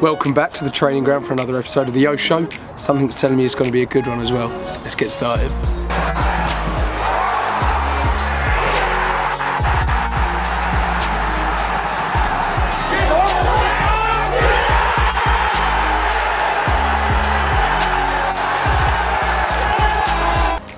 Welcome back to the training ground for another episode of the O's Show. Something's telling me it's going to be a good one as well. So let's get started.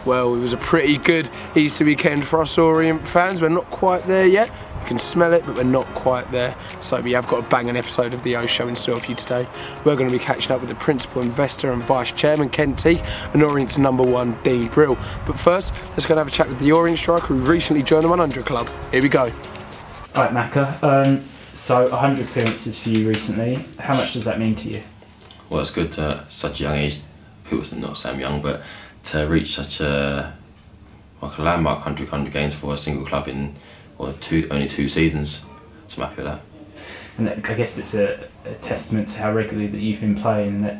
Well, it was a pretty good Easter weekend for us Orient fans. We're not quite there yet. You can smell it, but we're not quite there. So we have got a banging episode of the O Show in store for you today. We're going to be catching up with the principal investor and vice chairman, Ken Teague, and Orient's number one, Dean Brill. But first, let's go and have a chat with the Orient striker who recently joined the 100 Club. Here we go. Right, Macca. Um, so 100 appearances for you recently. How much does that mean to you? Well, it's good to such a young age. People not say I'm young, but to reach such a like a landmark 100, 100 games for a single club in or two only two seasons. So I'm happy with that. And I guess it's a, a, testament to how regularly that you've been playing. That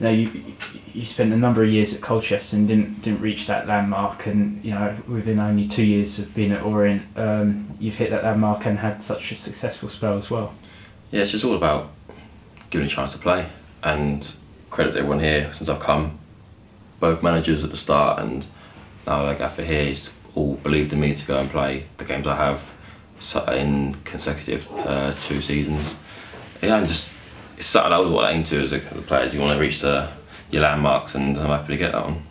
you know you you spent a number of years at Colchester and didn't didn't reach that landmark, and you know within only two years of being at Orient, um, you've hit that landmark and had such a successful spell as well. Yeah, it's just all about giving a chance to play and credit to everyone here since I've come both managers at the start and now like after here, he's all believed in me to go and play the games I have in consecutive uh, two seasons. Yeah, I'm just it's something that was what I aim to as a, as a player. You want to reach the your landmarks, and I'm happy to get that one.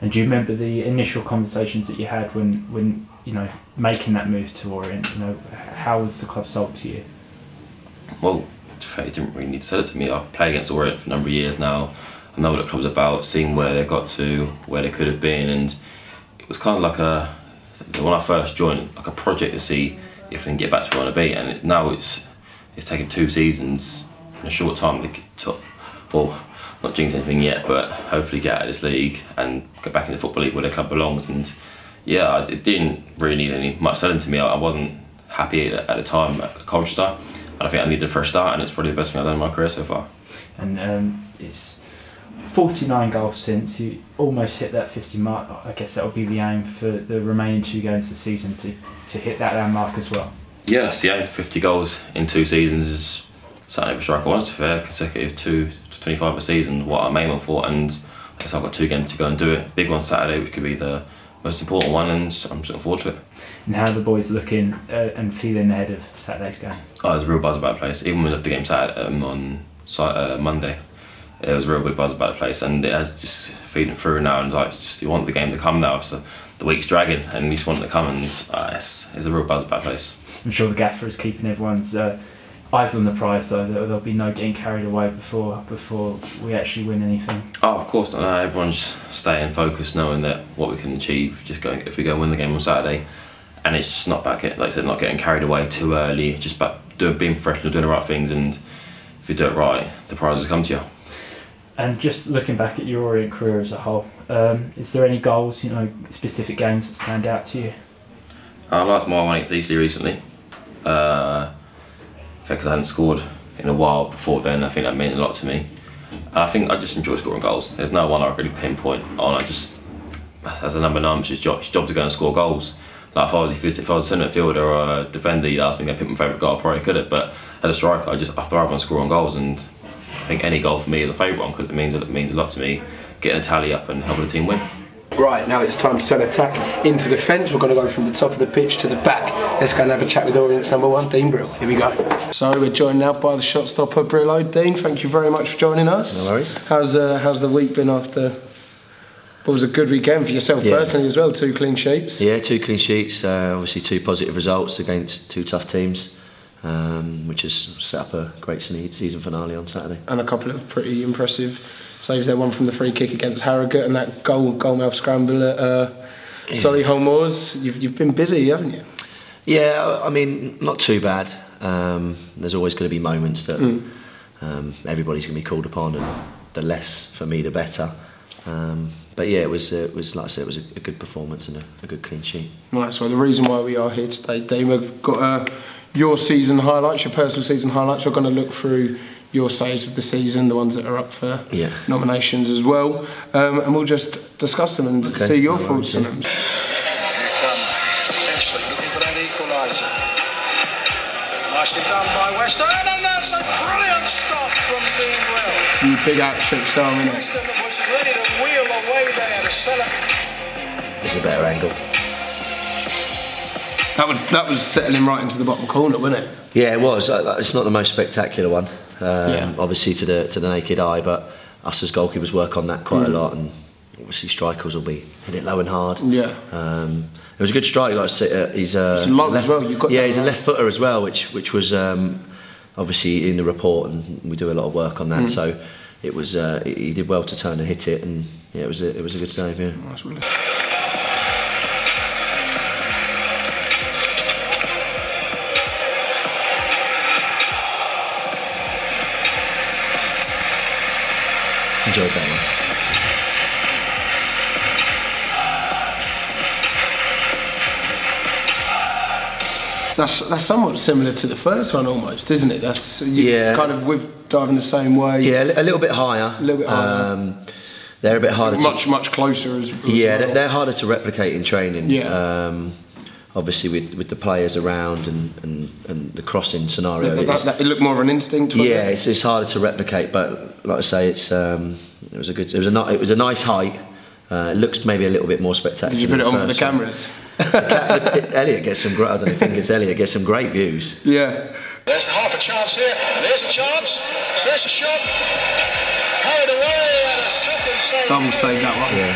And do you remember the initial conversations that you had when when you know making that move to Orient? You know, how was the club sold to you? Well, he didn't really need to sell it to me. I've played against Orient for a number of years now. I know what the club's about, seeing where they got to, where they could have been, and it was kind of like a when I first joined, like a project to see if we can get back to where I want to be. And now it's it's taken two seasons in a short time to, to well, not jinx anything yet, but hopefully get out of this league and get back in the football league where the club belongs. And yeah, it didn't really need any much selling to me. I, wasn't happy at, at the time at Colchester, and I think I needed a fresh start. And it's probably the best thing I've done in my career so far. And um, it's 49 goals since you almost hit that 50 mark. I guess that will be the aim for the remaining two games of the season to, to hit that landmark as well. Yeah, that's the aim. 50 goals in two seasons is certainly every striker wants to fair consecutive two to 25 a season. What I'm aiming for, and I guess I've got two games to go and do it. Big one Saturday, which could be the most important one, and I'm looking forward to it. And how are the boys looking uh, and feeling ahead of Saturday's game? Oh, there's a real buzz about the place. Even with the game Saturday um, on uh, Monday, it was a real big buzz about the place, and it has just feeding through now. And like, just you want the game to come now, so the week's dragging, and you just want it to come, and uh, it's, it's, a real buzz about the place. I'm sure the gaffer is keeping everyone's uh, eyes on the prize, though. There, will be no getting carried away before before we actually win anything. Oh, of course not. No, everyone's staying focused, knowing that what we can achieve. Just going if we go and win the game on Saturday, and it's just not back it. Like I said, not getting carried away too early. Just being professional, doing the right things, and if you do it right, the prizes come to you. And just looking back at your Orient career as a whole, um, is there any goals, you know, specific games that stand out to you? I lost my one against Eastleigh recently. Uh, because I hadn't scored in a while before then. I think that meant a lot to me. And I think I just enjoy scoring goals. There's no one I really pinpoint on. I just, as a number nine, it's his job, his job to go and score goals. Like if I was if, I was a centre fielder or a defender, you'd ask me to pick my favourite goal, I probably could it. But as a striker, I just I thrive on scoring goals and I think any goal for me is a favourite one because it means it means a lot to me getting a tally up and helping the team win. Right, now it's time to turn attack into defence. We're going to go from the top of the pitch to the back. Let's go and have a chat with Orient's number one, Dean Brill. Here we go. So we're joined now by the shot stopper, Brillo. Dean, thank you very much for joining us. No worries. How's, uh, how's the week been after what was a good weekend for yourself yeah. personally as well? Two clean sheets. Yeah, two clean sheets. Uh, obviously, two positive results against two tough teams um, which has set up a great season finale on Saturday. And a couple of pretty impressive saves there, one from the free kick against Harrogate and that goal goalmouth scramble at uh, yeah. Solihull Moors. You've, you've been busy, haven't you? Yeah, I mean, not too bad. Um, there's always going to be moments that mm. um, everybody's going to be called upon, and the less for me, the better. Um, but yeah, it was uh, it was like I said, it was a, a good performance and a, a, good clean sheet. That's why the reason why we are here today, Dave, we've got uh, your season highlights, your personal season highlights. We're going to look through your saves of the season, the ones that are up for yeah. nominations as well, um, and we'll just discuss them and okay. see your no thoughts on them. looking for that equaliser. Nicely done by West End, and that's a brilliant stop from You big outstretched star, innit? Preston was ready to wheel away there to sell it. It's a better angle. That was that was settling right into the bottom corner, wasn't it? Yeah, it was. Uh, It's not the most spectacular one, um, Yeah. obviously to the to the naked eye, but us as goalkeepers work on that quite a lot, and obviously strikers will be hit it low and hard. Yeah. Um, it was a good strike. Like uh, he's uh, as left, well, yeah, he's a left footer as well, which which was um, obviously in the report, and we do a lot of work on that. Mm. So it was uh, he did well to turn and hit it, and yeah, it was a, it was a good save. Yeah. That's really- Enjoyed that one. That's that's somewhat similar to the first one almost, isn't it? That's you Yeah. kind of with diving the same way. Yeah, a little bit higher. A little bit higher. Um, they're a bit harder. to, Much much closer as, as Yeah, well. they're, they're harder to replicate in training. Yeah. Um, obviously, with, with the players around and, and, and the crossing scenario. That- it's- that- it looked more of an instinct. wasn't yeah, it? it's, it's harder to replicate, but like I say, it's um, it was a good, it was a ni- it was a nice height. Uh, it looks maybe a little bit more spectacular. Did you put it on for the one. cameras? Elliot gets some great. I don't know if he gets Elliot gets some great views. Yeah. There's half a chance here. There's a chance. There's a shot. Carried away and a second save. Double save that one. Yeah,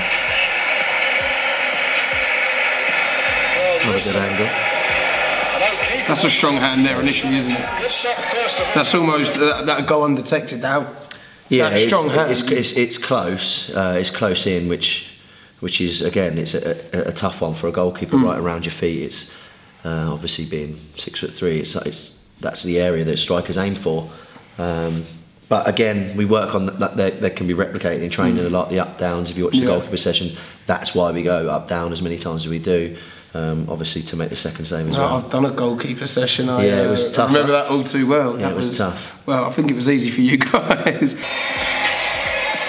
Listen, good angle. That's a strong hand there initially, isn't it? Good shot first of all. That's almost that, that go undetected now. Yeah, it's, strong hand. it's, it's, it's close. Uh, it's close in, which which is again, it's a, a, a tough one for a goalkeeper Mm. right around your feet. It's uh, obviously being six foot three. It's, it's that's the area that strikers aim for. Um, but again, we work on that. That, that can be replicated in training a lot. The up downs. If you watch the Mm. Yeah. goalkeeper session, that's why we go up down as many times as we do. Um, obviously to make the second save as No, well. I've done a goalkeeper session. I, Yeah, it was uh, tough, I remember that all too well. Yeah, that it was tough. Well, I think it was easy for you guys.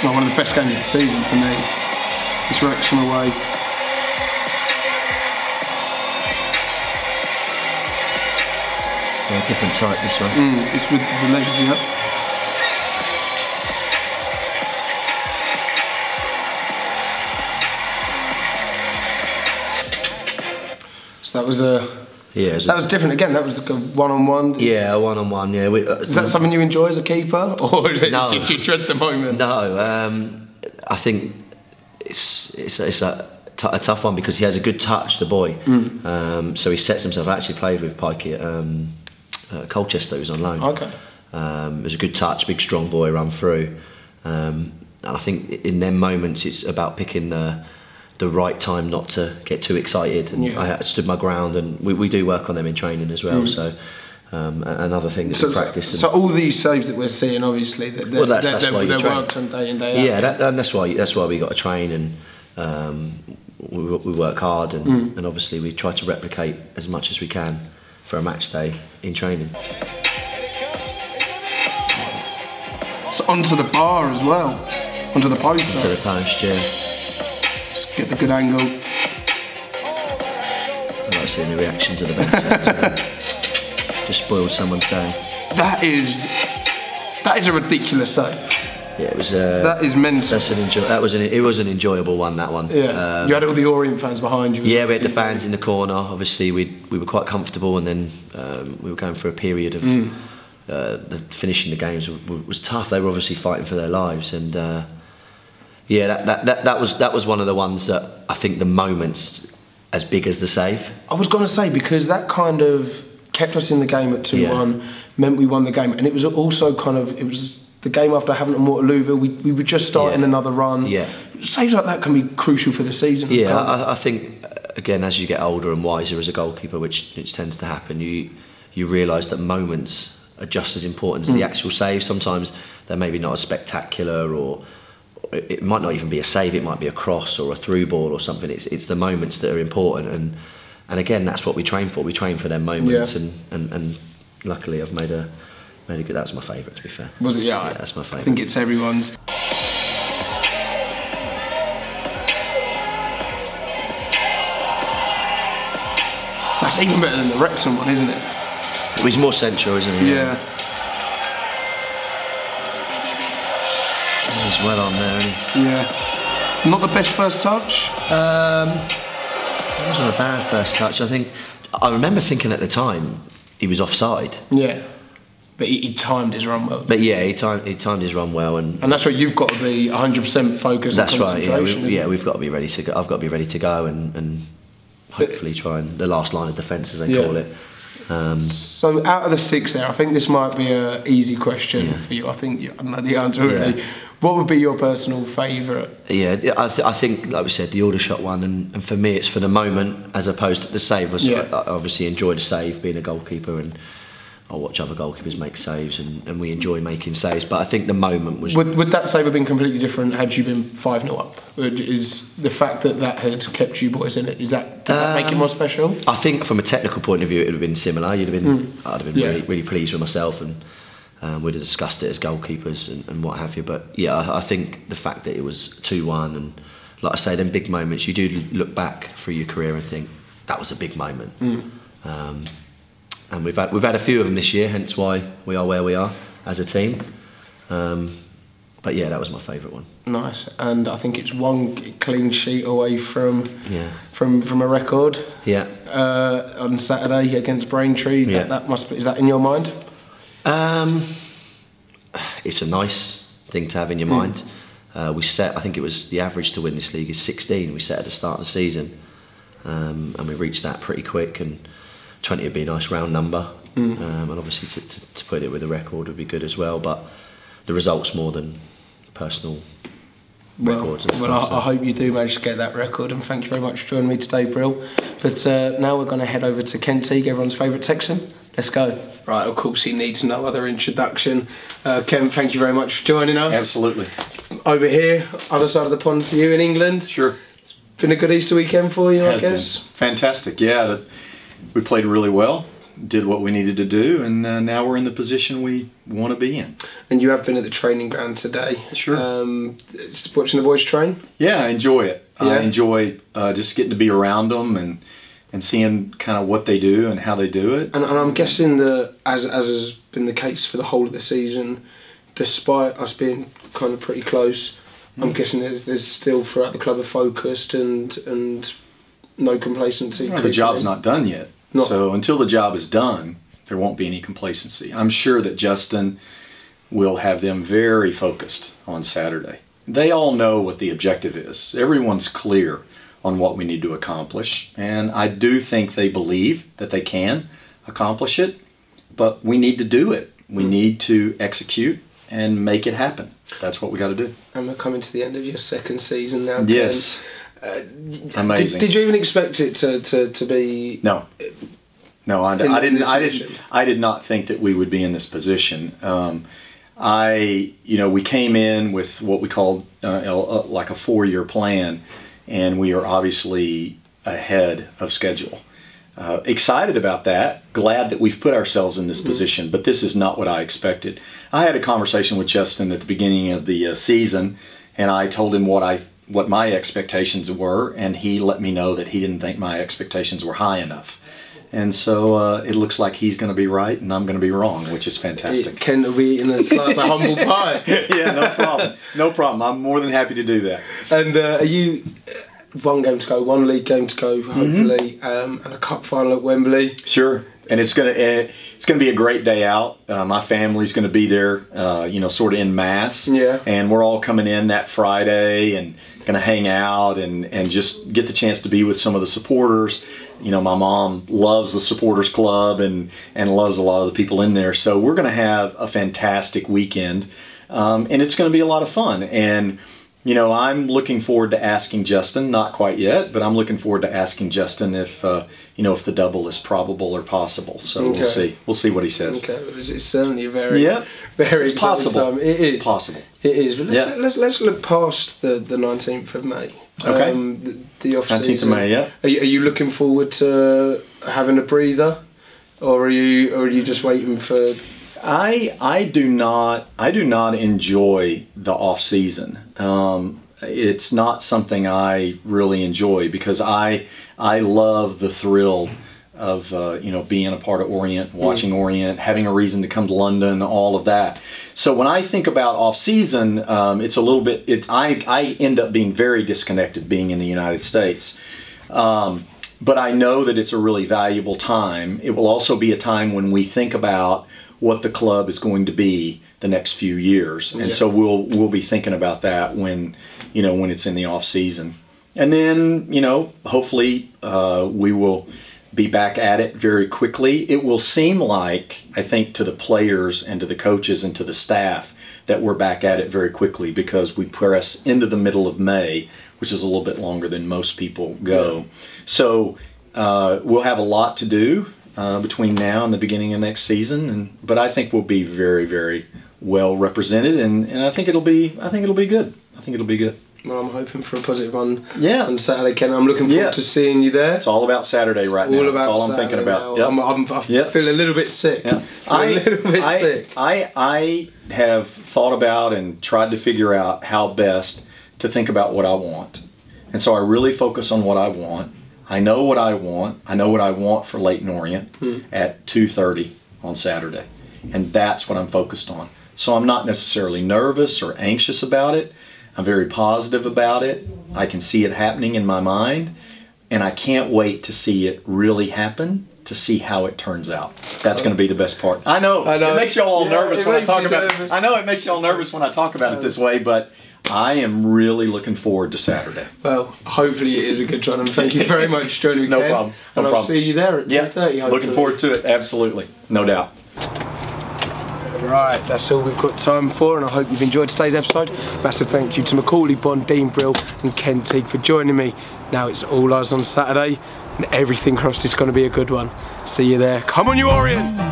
well, one of the best games of the season for me. Wrexham away. Yeah, different type this one. Mm, it's with the legs, yeah. So that was a Yeah, was a- that was different again. That was like a one-on-one. Yeah, one on one. Yeah, we, uh, Is that something you enjoy as a keeper, or is it, No. did you dread the moment? No, um, I think it's it's, it's a, t- a tough one because he has a good touch, the boy. Mm. Um, so he sets himself. I actually played with Pikey at um, uh, Colchester. He was on loan. Okay. Um, it was a good touch, big strong boy run through. Um, and I think in them moments, it's about picking the the right time not to get too excited. And Yeah. I stood my ground, and we, we do work on them in training as well. So. Um, another thing that Mm. So, we practice. so all these saves that we're seeing, obviously, that Well, that's- they're, that's they're, why you they're train. worked on day in day out. yeah, that, and that's why that's why we got to train and um, we, we work hard and, Mm. and obviously we try to replicate as much as we can for a match day in training. So onto the bar as well, onto the post. To the post, yeah. Just get the good angle. I like seeing the reaction to the bench. Just spoiled someone's day. That is that is a ridiculous save. Yeah, it was. Uh, That is mental. that's an enjoy. That was an. It was an enjoyable one. That one. Yeah, Um, you had all the Orient fans behind you. Yeah, we had the fans in the corner. Obviously, we we were quite comfortable, and then um, we were going through a period of Mm. uh, the, finishing the games was, was tough. They were obviously fighting for their lives, and uh, yeah, that, that, that, that was that was one of the ones that I think the moments as big as the save. I was going to say because that kind of kept us in the game at two one, meant we won the game, and it was also kind of it was the game after Havant and Waterlooville. We we were just starting Yeah. another run. Yeah. saves like that can be crucial for the season. Yeah. I, I think again as you get older and wiser as a goalkeeper, which, which tends to happen, you you realise that moments are just as important as the mm. actual save. Sometimes they're maybe not as spectacular, or it it might not even be a save. It might be a cross or a through ball or something. It's it's the moments that are important, and and again that's what we train for. We train for them moments, Yeah. and, and and luckily I've made a made a good. That was my favourite, to be fair. Was it? Yeah, Yeah, that's my favourite. I think it's everyone's. That's even better than the Wrexham one, isn't it? He's more central, isn't he? Yeah. Well on there? Yeah. Not the best first touch. Um, it wasn't a bad first touch. I think I remember thinking at the time he was offside. Yeah. But he, he timed his run well. But yeah, he timed he timed his run well, and And that's where you've got to be 100% focused that's right. Yeah, we, yeah we've got to be ready to go. I've got to be ready to go, and, and hopefully try and the last line of defence as they Yeah. call it. Um, So out of the six there, I think this might be a easy question Yeah. for you. I think you I know the answer already. Yeah. What would be your personal favourite? yeah, I, th- I think, like we said, the Aldershot one, and, and for me, it's for the moment as opposed to the save. Was Yeah. I, I obviously enjoy the save, being a goalkeeper, and I watch other goalkeepers make saves, and, and we enjoy making saves. But I think the moment was Would, would that save have been completely different had you been 5 0 up? Is the fact that that had kept you boys in it, is that, does that make it Um, more special? I think from a technical point of view, it would have been similar. You'd have been, I'd have been Mm. Yeah. really, really pleased with myself, and um, we'd have discussed it as goalkeepers and, and what have you. But yeah, I, I think the fact that it was two-one, and like I say, them big moments, you do look back through your career and think that was a big moment. Mm. Um, and we've had we've had a few of them this year, hence why we are where we are as a team. Um, but yeah, that was my favourite one. Nice. And I think it's one clean sheet away from Yeah, from from a record yeah. uh, on Saturday against Braintree. Yeah. That, that must be, is that in your mind? Um, it's a nice thing to have in your Hmm. mind. Uh, we set, I think it was the average to win this league is 16. We set at the start of the season, um, and we reached that pretty quick. And 20 would be a nice round number, Hmm. um, and obviously to, to, to put it with a record would be good as well. But the results more than personal records and well, stuff. I, so- I hope you do manage to get that record, and thank you very much for joining me today, Brill. But uh, now we're going to head over to Ken Teague, everyone's favourite Texan. Let's go. Right, of course, he needs no other introduction. Uh, Ken, thank you very much for joining us. Absolutely. Over here, other side of the pond for you in England. Sure. It's Been a good Easter weekend for you, Has I been guess. fantastic. Yeah, the, we played really well, did what we needed to do, and uh, now we're in the position we want to be in. And you have been at the training ground today. Sure. Um, watching the boys train. Yeah, I enjoy it. Yeah. I enjoy uh, just getting to be around them and and seeing kind of what they do and how they do it. And, and I'm guessing that, as, as has been the case for the whole of the season, despite us being kind of pretty close, Hmm. I'm guessing there's, there's still throughout the club a focused and and no complacency. Well, the job's in. not done yet. No. So until the job is done, there won't be any complacency. I'm sure that Justin will have them very focused on Saturday. They all know what the objective is. Everyone's clear on what we need to accomplish. And I do think they believe that they can accomplish it, but we need to do it. We hmm. need to execute and make it happen. That's what we got to do. And we're coming to the end of your second season now. Yes. Uh, Amazing. Did, did you even expect it to, to, to be? No. No, I, I didn't. I didn't. I did not think that we would be in this position. Um, I, you know, we came in with what we called uh, a- like a four-year plan, and we are obviously ahead of schedule. Uh, excited about that. Glad that we've put ourselves in this Mm-hmm. position, but this is not what I expected. I had a conversation with Justin at the beginning of the uh, season, and I told him what I what my expectations were, and he let me know that he didn't think my expectations were high enough. And so uh, it looks like he's going to be right and I'm going to be wrong, which is fantastic. Can we be eating a slice of humble pie. yeah, no problem. No problem. I'm more than happy to do that. And uh, are you one game to go, one league game to go, Mm-hmm. hopefully, um, and a cup final at Wembley. Sure. And it's gonna eh, it's gonna be a great day out. Uh, my family's gonna be there, uh, you know, sort of in mass. Yeah. And we're all coming in that Friday and gonna hang out and and just get the chance to be with some of the supporters. You know, my mom loves the supporters club and and loves a lot of the people in there. So we're gonna have a fantastic weekend, um, and it's gonna be a lot of fun. And you know, I'm looking forward to asking Justin, not quite yet, but I'm looking forward to asking Justin if, uh, you know, if the double is probable or possible. So Okay. we'll see. We'll see what he says. Okay, it's, it's certainly very, Yeah. very It's possible. time. It is It's possible. It is. But Yeah. let's let's look past the the nineteenth of May. Okay. Um, the, the off 19th of. May, yeah. Are you, are you looking forward to having a breather, or are you or are you just waiting for? I I do not I do not enjoy the off season. Um, it's not something I really enjoy because I I love the thrill of uh, you know being a part of Orient, watching Orient, having a reason to come to London, all of that. So when I think about off season, um, it's a little bit. It I I end up being very disconnected being in the United States. Um, but I know that it's a really valuable time. It will also be a time when we think about what the club is going to be the next few years, and Yeah. so we'll we'll be thinking about that when you know when it's in the off season, and then you know hopefully uh, we will be back at it very quickly. It will seem like I think to the players and to the coaches and to the staff that we're back at it very quickly because we press into the middle of May, which is a little bit longer than most people go. So uh, we'll have a lot to do uh, between now and the beginning of next season, and but I think we'll be very, very well represented, and, and I think it'll be I think it'll be good. I think it'll be good. Well, I'm hoping for a positive one Yeah. on Saturday, Ken. I'm looking forward Yeah. to seeing you there. It's all about Saturday right now. all about That's all I'm thinking Saturday about. Yep. I'm, I'm, I Yep. feel a little bit sick. Yeah. I'm a little bit I, sick. I, I have thought about and tried to figure out how best to think about what I want. And so I really focus on what I want. I know what I want. I know what I want for Leyton Orient Hmm. at 2.30 on Saturday. And that's what I'm focused on. So I'm not necessarily nervous or anxious about it. I'm very positive about it. I can see it happening in my mind. And I can't wait to see it really happen, to see how it turns out. That's going to be the best part. I know. I know. It makes you all Yeah, nervous when I talk about nervous. I know it makes you all nervous when I talk about it this way, but I am really looking forward to Saturday. Well, hopefully it is a good one, and thank you very much for joining me, No Ken. problem. No and I'll see you there at 2.30, looking forward to it. Absolutely. No doubt. Right, that's all we've got time for, and I hope you've enjoyed today's episode. Massive thank you to Macauley Bonne, Dean Brill, and Ken Teague for joining me. Now it's all us on Saturday, and everything crossed it's going to be a good one. See you there. Come on, you Orient!